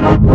Come on.